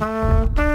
Música